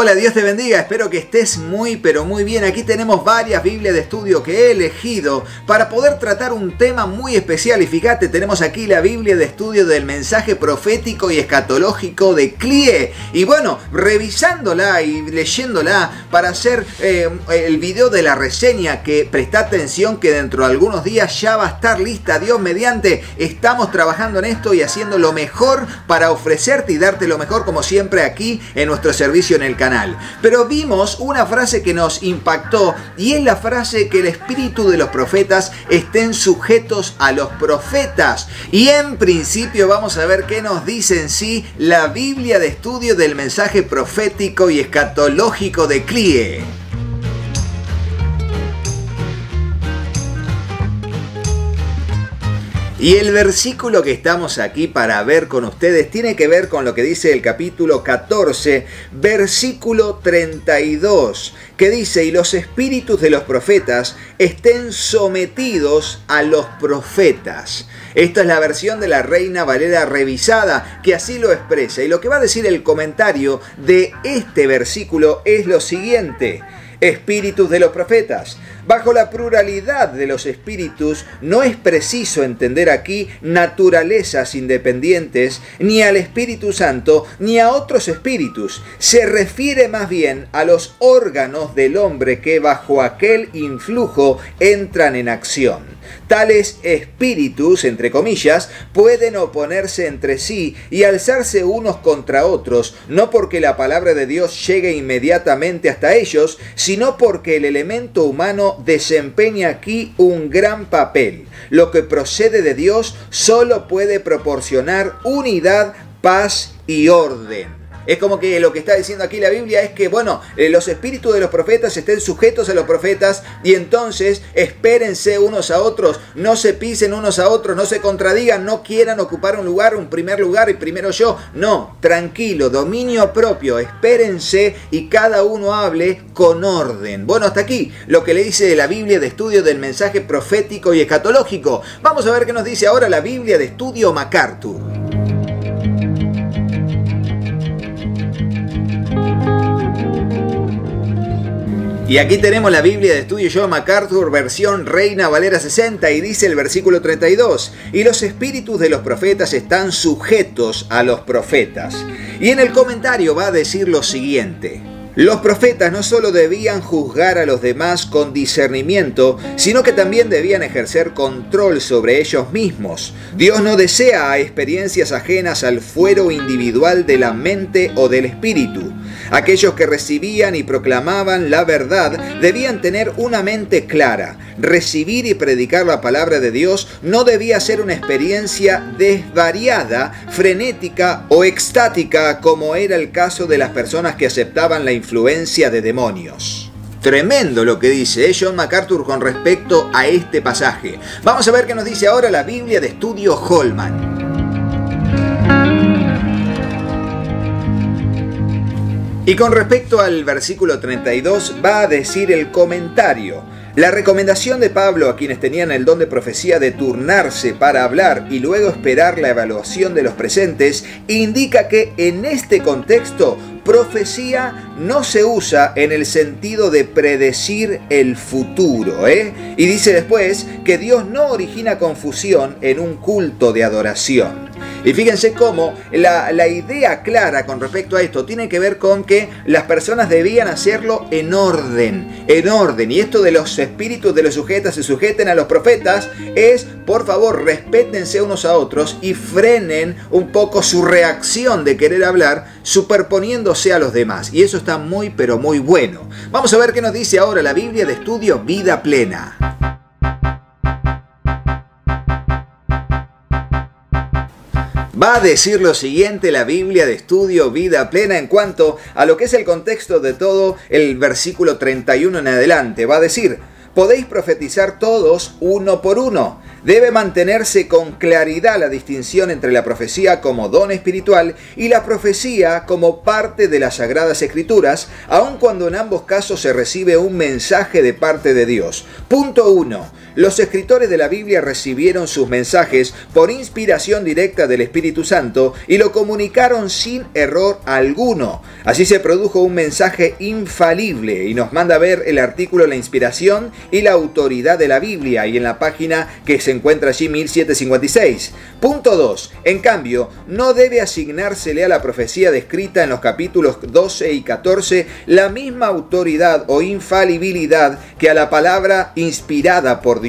Hola, Dios te bendiga, espero que estés muy pero muy bien. Aquí tenemos varias Biblias de estudio que he elegido para poder tratar un tema muy especial. Y fíjate, tenemos aquí la Biblia de estudio del mensaje profético y escatológico de Clie. Y bueno, revisándola y leyéndola para hacer eh, el video de la reseña que presta atención que dentro de algunos días ya va a estar lista. Dios mediante, estamos trabajando en esto y haciendo lo mejor para ofrecerte y darte lo mejor como siempre aquí en nuestro servicio en el canal. Pero vimos una frase que nos impactó y es la frase que el espíritu de los profetas estén sujetos a los profetas. Y en principio vamos a ver qué nos dice en sí la Biblia de estudio del mensaje profético y escatológico de Clie. Y el versículo que estamos aquí para ver con ustedes tiene que ver con lo que dice el capítulo 14, versículo 32, que dice, y los espíritus de los profetas estén sometidos a los profetas. Esta es la versión de la Reina Valera revisada que así lo expresa. Y lo que va a decir el comentario de este versículo es lo siguiente espíritus de los profetas. Bajo la pluralidad de los espíritus no es preciso entender aquí naturalezas independientes, ni al Espíritu Santo, ni a otros espíritus. Se refiere más bien a los órganos del hombre que bajo aquel influjo entran en acción. Tales espíritus, entre comillas, pueden oponerse entre sí y alzarse unos contra otros, no porque la palabra de Dios llegue inmediatamente hasta ellos, sino porque el elemento humano desempeña aquí un gran papel. Lo que procede de Dios solo puede proporcionar unidad, paz y orden. Es como que lo que está diciendo aquí la Biblia es que, bueno, eh, los espíritus de los profetas estén sujetos a los profetas y entonces espérense unos a otros, no se pisen unos a otros, no se contradigan, no quieran ocupar un lugar, un primer lugar y primero yo. No, tranquilo, dominio propio, espérense y cada uno hable con orden. Bueno, hasta aquí lo que le dice la Biblia de estudio del mensaje profético y escatológico. Vamos a ver qué nos dice ahora la Biblia de estudio MacArthur. Y aquí tenemos la Biblia de estudio John MacArthur, versión Reina Valera 60, y dice el versículo 32, y los espíritus de los profetas están sujetos a los profetas. Y en el comentario va a decir lo siguiente. Los profetas no solo debían juzgar a los demás con discernimiento, sino que también debían ejercer control sobre ellos mismos. Dios no desea experiencias ajenas al fuero individual de la mente o del espíritu. Aquellos que recibían y proclamaban la verdad debían tener una mente clara. Recibir y predicar la palabra de Dios no debía ser una experiencia desvariada, frenética o extática como era el caso de las personas que aceptaban la influencia de demonios. Tremendo lo que dice John MacArthur con respecto a este pasaje. Vamos a ver qué nos dice ahora la Biblia de estudio Holman. Y con respecto al versículo 32 va a decir el comentario. La recomendación de Pablo a quienes tenían el don de profecía de turnarse para hablar y luego esperar la evaluación de los presentes indica que en este contexto profecía no se usa en el sentido de predecir el futuro. ¿eh? Y dice después que Dios no origina confusión en un culto de adoración. Y fíjense cómo la, idea clara con respecto a esto tiene que ver con que las personas debían hacerlo en orden, en orden. Y esto de los espíritus de los sujetas se sujeten a los profetas es, por favor, respétense unos a otros y frenen un poco su reacción de querer hablar superponiéndose a los demás. Y eso está muy, pero muy bueno. Vamos a ver qué nos dice ahora la Biblia de estudio Vida Plena. Va a decir lo siguiente la Biblia de estudio vida plena en cuanto a lo que es el contexto de todo el versículo 31 en adelante. Va a decir, podéis profetizar todos uno por uno Debe mantenerse con claridad la distinción entre la profecía como don espiritual y la profecía como parte de las Sagradas Escrituras, aun cuando en ambos casos se recibe un mensaje de parte de Dios. Punto 1. Los escritores de la Biblia recibieron sus mensajes por inspiración directa del Espíritu Santo y lo comunicaron sin error alguno. Así se produjo un mensaje infalible y nos manda a ver el artículo La inspiración y la autoridad de la Biblia y en la página que se encuentra allí 1756. Punto 2. En cambio, no debe asignársele a la profecía descrita en los capítulos 12 y 14 la misma autoridad o infalibilidad que a la palabra inspirada por Dios.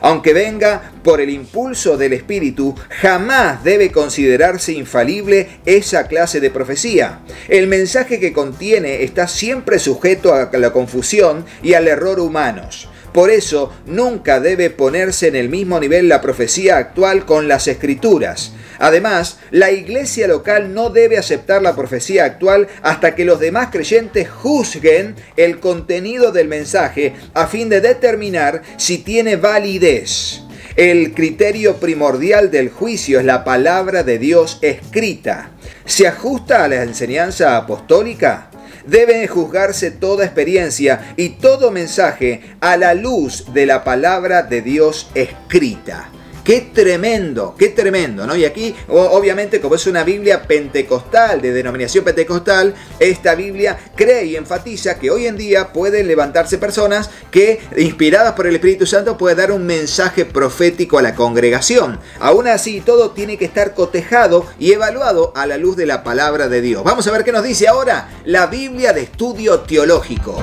Aunque venga por el impulso del Espíritu, jamás debe considerarse infalible esa clase de profecía. El mensaje que contiene está siempre sujeto a la confusión y al error humanos. Por eso nunca debe ponerse en el mismo nivel la profecía actual con las escrituras. Además, la iglesia local no debe aceptar la profecía actual hasta que los demás creyentes juzguen el contenido del mensaje a fin de determinar si tiene validez. El criterio primordial del juicio es la palabra de Dios escrita. ¿Se ajusta a la enseñanza apostólica? Debe juzgarse toda experiencia y todo mensaje a la luz de la palabra de Dios escrita. Qué tremendo, qué tremendo, ¿no? Y aquí, obviamente, como es una Biblia pentecostal, de denominación pentecostal, esta Biblia cree y enfatiza que hoy en día pueden levantarse personas que, inspiradas por el Espíritu Santo, pueden dar un mensaje profético a la congregación. Aún así, todo tiene que estar cotejado y evaluado a la luz de la palabra de Dios. Vamos a ver qué nos dice ahora la Biblia de estudio teológico.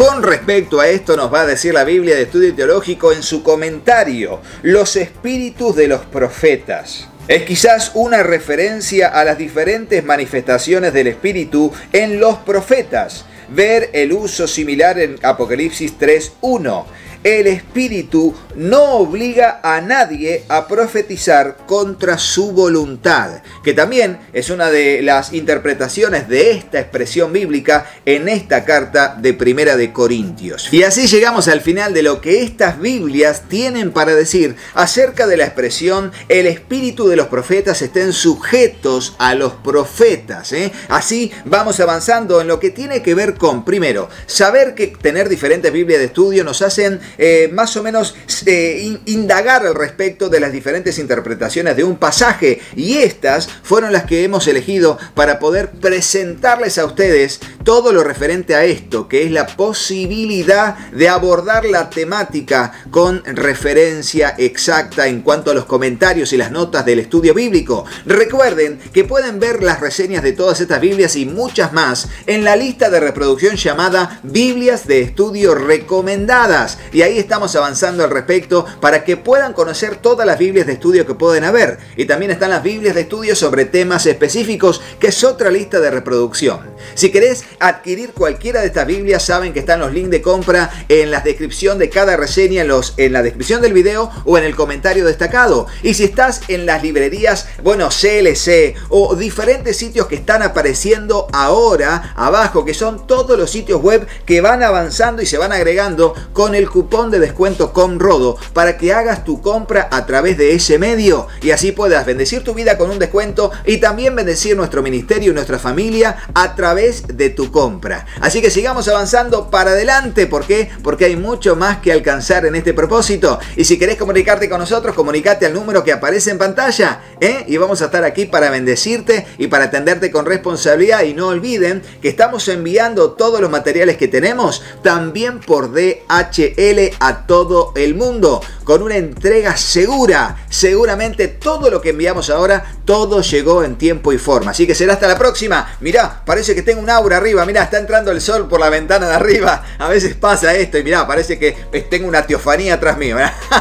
Con respecto a esto nos va a decir la Biblia de Estudio Teológico en su comentario, los espíritus de los profetas. Es quizás una referencia a las diferentes manifestaciones del espíritu en los profetas. Ver el uso similar en Apocalipsis 3.1 el Espíritu no obliga a nadie a profetizar contra su voluntad, que también es una de las interpretaciones de esta expresión bíblica en esta carta de Primera de Corintios. Y así llegamos al final de lo que estas Biblias tienen para decir acerca de la expresión el espíritu de los profetas estén sujetos a los profetas. ¿eh? Así vamos avanzando en lo que tiene que ver con, primero, saber que tener diferentes Biblias de estudio nos hacen eh, más o menos eh, indagar al respecto de las diferentes interpretaciones de un pasaje y estas fueron las que hemos elegido para poder presentarles a ustedes todo lo referente a esto, que es la posibilidad de abordar la temática con referencia exacta en cuanto a los comentarios y las notas del estudio bíblico. Recuerden que pueden ver las reseñas de todas estas Biblias y muchas más en la lista de reproducción llamada Biblias de Estudio Recomendadas. Ahí estamos avanzando al respecto para que puedan conocer todas las Biblias de estudio que pueden haber. Y también están las Biblias de estudio sobre temas específicos, que es otra lista de reproducción. Si querés adquirir cualquiera de estas Biblias, saben que están los links de compra en la descripción de cada reseña, en, los, en la descripción del video o en el comentario destacado. Y si estás en las librerías, bueno, CLC o diferentes sitios que están apareciendo ahora abajo, que son todos los sitios web que van avanzando y se van agregando con el cupón de descuento Comrodo para que hagas tu compra a través de ese medio y así puedas bendecir tu vida con un descuento y también bendecir nuestro ministerio y nuestra familia a través de tu compra. Así que sigamos avanzando para adelante. ¿Por qué? Porque hay mucho más que alcanzar en este propósito. Y si querés comunicarte con nosotros, comunicate al número que aparece en pantalla. ¿eh? Y vamos a estar aquí para bendecirte y para atenderte con responsabilidad. Y no olviden que estamos enviando todos los materiales que tenemos también por DHL a todo el mundo con una entrega segura. Seguramente todo lo que enviamos ahora, todo llegó en tiempo y forma. Así que será hasta la próxima. Mirá, parece que tengo un aura arriba. Mirá, está entrando el sol por la ventana de arriba. A veces pasa esto y mirá, parece que tengo una teofanía atrás mío.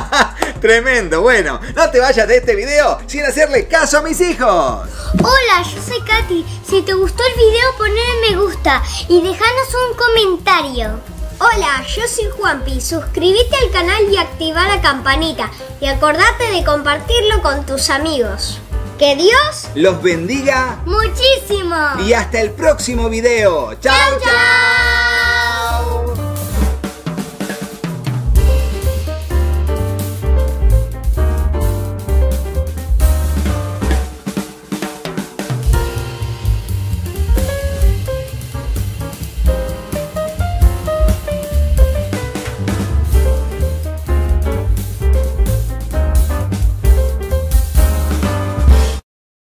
Tremendo. Bueno, no te vayas de este video sin hacerle caso a mis hijos. Hola, yo soy Katy. Si te gustó el video, ponle me gusta y déjanos un comentario. Hola, yo soy Juanpi. Suscríbete al canal y activa la campanita. Y acordate de compartirlo con tus amigos. Que Dios los bendiga muchísimo. Y hasta el próximo video. Chao, chao.